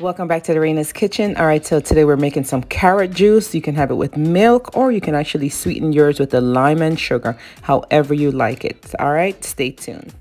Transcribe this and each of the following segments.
Welcome back to The Raina's Kitchen. All right, so today we're making some carrot juice. You can have it with milk or you can actually sweeten yours with the lime and sugar, however you like it. All right, stay tuned.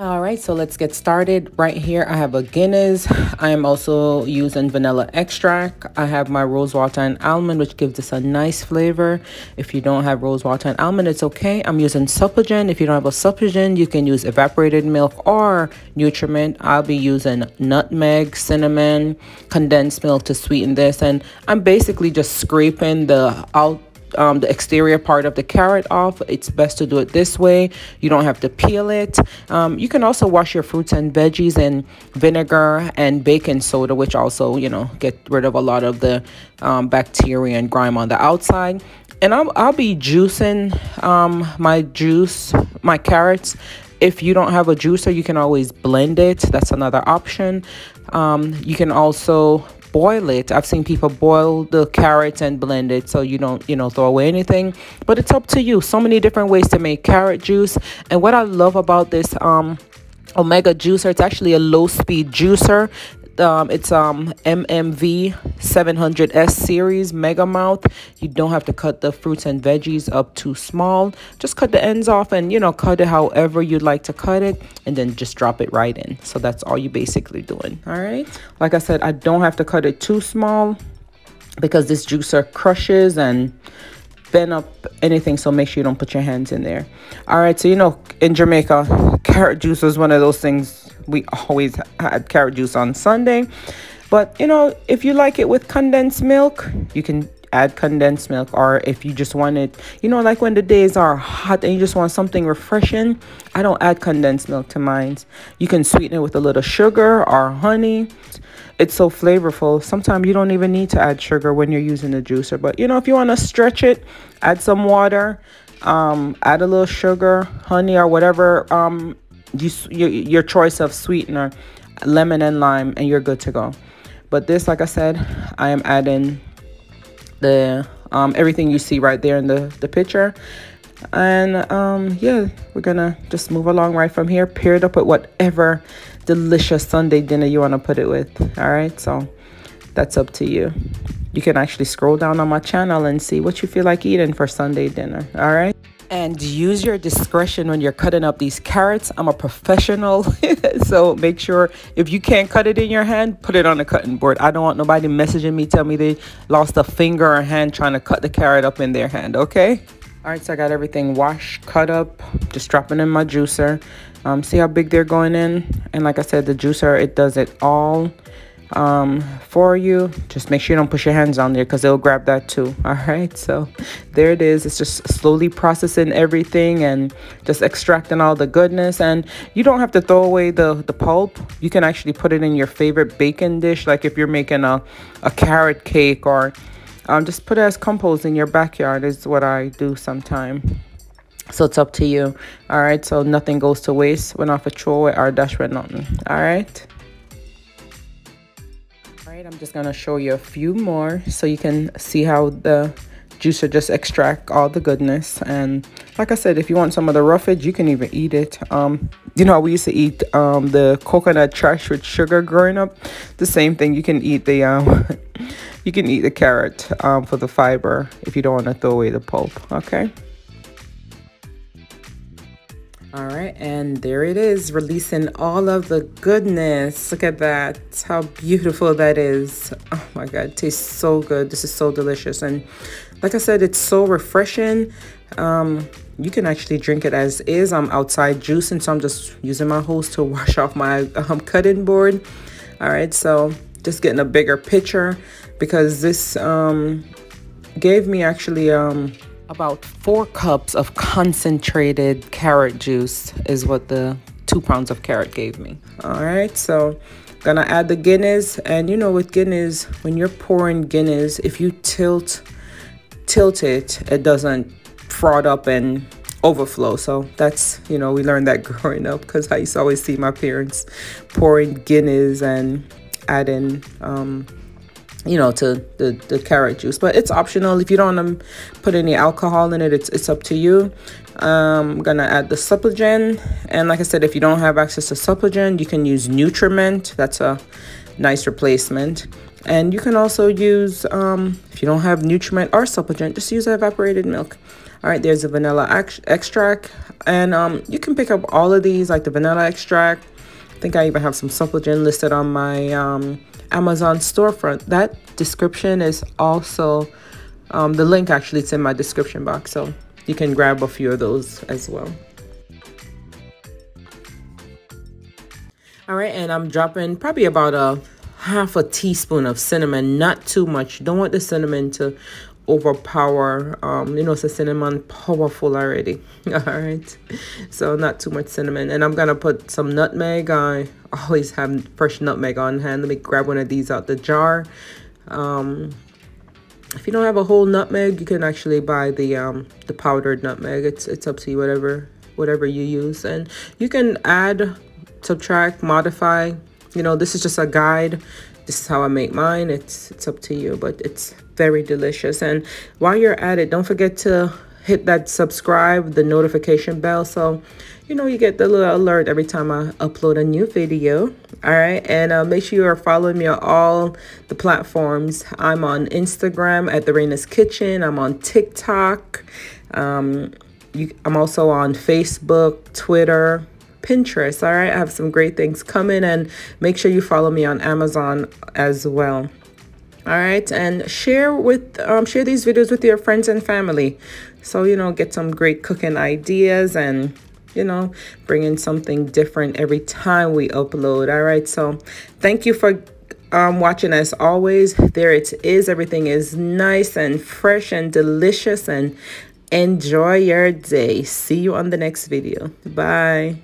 All right, so let's get started. Right here, I have a Guinness. I am also using vanilla extract. I have my rose water and almond, which gives us a nice flavor. If you don't have rose water and almond, it's okay. I'm using Supligen. If you don't have a Supligen, you can use evaporated milk or Nutrament. I'll be using nutmeg, cinnamon, condensed milk to sweeten this. And I'm basically just scraping the out um, the exterior part of the carrot off. It's best to do it this way. You don't have to peel it. Um, you can also wash your fruits and veggies in vinegar and baking soda, which also, you know, get rid of a lot of the um, bacteria and grime on the outside. And I'll, I'll be juicing um, my juice, my carrots. If you don't have a juicer, you can always blend it. That's another option. Um, you can also boil it. I've seen people boil the carrots and blend it so you don't, you know, throw away anything. But it's up to you. So many different ways to make carrot juice. And what I love about this um Omega juicer, it's actually a low speed juicer um, it's um MMV 700S series mega mouth. You don't have to cut the fruits and veggies up too small. Just cut the ends off and you know cut it however you'd like to cut it and then just drop it right in. So that's all you're basically doing. All right. Like I said, I don't have to cut it too small because this juicer crushes and bend up anything so make sure you don't put your hands in there all right so you know in jamaica carrot juice is one of those things we always had carrot juice on Sunday. But you know, if you like it with condensed milk, you can add condensed milk. Or if you just want it you know like when the days are hot and you just want something refreshing i don't add condensed milk to mine. You can sweeten it with a little sugar or honey. It's so flavorful. Sometimes you don't even need to add sugar when you're using the juicer. But you know if you want to stretch it add some water um, add a little sugar honey or whatever um, you, your, your choice of sweetener, lemon and lime, and you're good to go. But this, like I said, I am adding the um, everything you see right there in the, the picture. And um, yeah, we're gonna just move along right from here. Pair it up with whatever delicious Sunday dinner you want to put it with. All right, so that's up to you. You can actually scroll down on my channel and see what you feel like eating for Sunday dinner. All right. And use your discretion when you're cutting up these carrots. I'm a professional, so make sure if you can't cut it in your hand, put it on a cutting board. I don't want nobody messaging me, tell me they lost a finger or hand trying to cut the carrot up in their hand, okay? All right, so I got everything washed, cut up, just dropping in my juicer. Um, see how big they're going in? And like I said, the juicer, it does it all um, for you. Just make sure you don't push your hands on there because it'll grab that too. All right, so there it is. It's just slowly processing everything and just extracting all the goodness. And you don't have to throw away the, the pulp. You can actually put it in your favorite bacon dish, like if you're making a, a carrot cake or um, just put it as compost in your backyard is what I do sometime. So it's up to you. All right, so nothing goes to waste. We're not for throw our dash with nothing. All right right, I'm just gonna show you a few more so you can see how the juicer just extract all the goodness. And like I said, if you want some of the roughage, you can even eat it. Um, you know, we used to eat um, the coconut trash with sugar growing up. The same thing. You can eat the um, you can eat the carrot um, for the fiber if you don't want to throw away the pulp. Okay. All right, and there it is, releasing all of the goodness. Look at that, how beautiful that is. Oh my God, tastes so good. This is so delicious. And like I said, it's so refreshing. Um, you can actually drink it as is. I'm outside juicing, so I'm just using my hose to wash off my um, cutting board. All right, so just getting a bigger picture because this um, gave me actually um, about four cups of concentrated carrot juice is what the two pounds of carrot gave me. All right, so gonna add the Guinness. And you know, with Guinness, when you're pouring Guinness, if you tilt, tilt it, it doesn't fraud up and overflow. So that's, you know, we learned that growing up because I used to always see my parents pouring Guinness and adding um, you know to the the carrot juice but it's optional. If you don't want to put any alcohol in it it's, it's up to you. Um, i'm gonna add the Supligen. And like i said if you don't have access to Supligen you can use nutriment. That's a nice replacement. And you can also use um, if you don't have nutriment or Supligen just use evaporated milk. All right there's a vanilla extract. And um, you can pick up all of these like the vanilla extract think i even have some Supligen listed on my um, Amazon storefront. That description is also um, the link actually it's in my description box so you can grab a few of those as well. All right, and I'm dropping probably about a half a teaspoon of cinnamon, not too much. Don't want the cinnamon to overpower um you know it's a cinnamon powerful already. All right so not too much cinnamon. And i'm gonna put some nutmeg. I always have fresh nutmeg on hand. Let me grab one of these out the jar. Um if you don't have a whole nutmeg you can actually buy the um the powdered nutmeg. It's it's up to you whatever whatever you use. And you can add subtract modify. You know this is just a guide this is how I make mine. It's it's up to you, but it's very delicious. And while you're at it, don't forget to hit that subscribe, the notification bell, so you know you get the little alert every time I upload a new video. All right, and uh, make sure you are following me on all the platforms. I'm on Instagram at the Raina's Kitchen. I'm on TikTok. Um, you, I'm also on Facebook, Twitter. Pinterest. All right, I have some great things coming, and make sure you follow me on Amazon as well. All right, and share with um, share these videos with your friends and family, so you know get some great cooking ideas and you know bring in something different every time we upload. All right, so thank you for um, watching as always. There it is. Everything is nice and fresh and delicious and enjoy your day. See you on the next video. Bye.